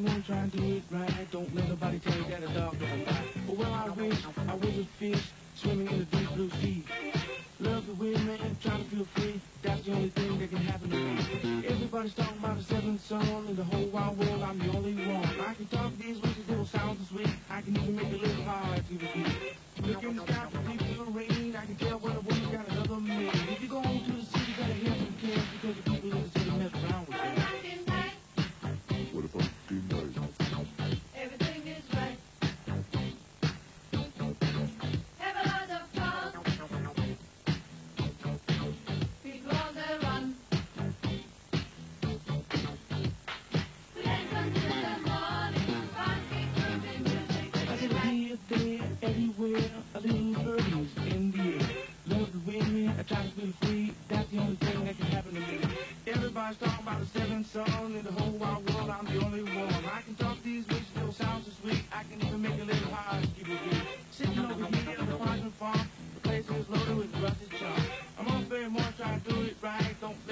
moon trying to do it right. Don't let nobody tell you that a dog don't bite. But well, I wish I was a fish swimming in the deep blue sea. Love the women, trying to feel free. That's the only thing that can happen to me. Everybody's talking about the seventh son in the whole wide world. I'm the only one. I can talk these wishes, they will sound so sweet. I can even make a little hard to repeat. Look in the sky. That's the only thing that can happen to me. Everybody's talking about the seventh son in the whole wide world. I'm the only one. I can talk these ways, it don't sound so sweet. I can even make a little real. Sitting over here on the Quadrant Farm, the place is loaded with rusted junk. I'm on Fairmore trying to do it right. Don't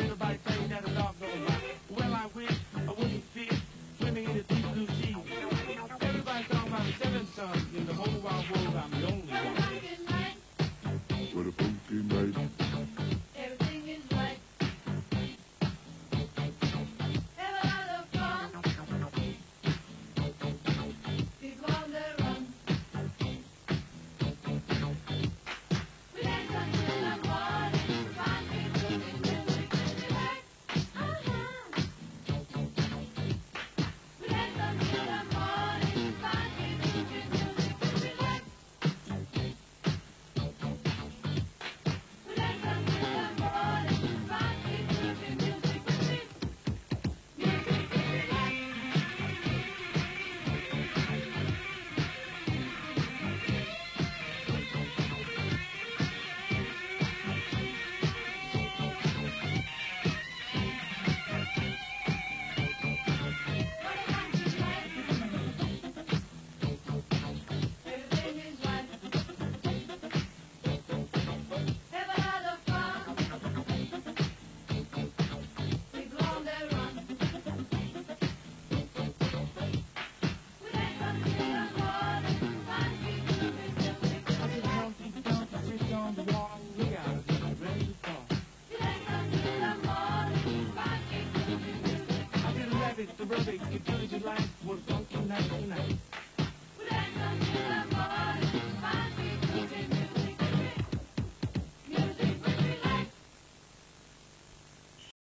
It's the brother, you could do it, you like, we're funky night, night.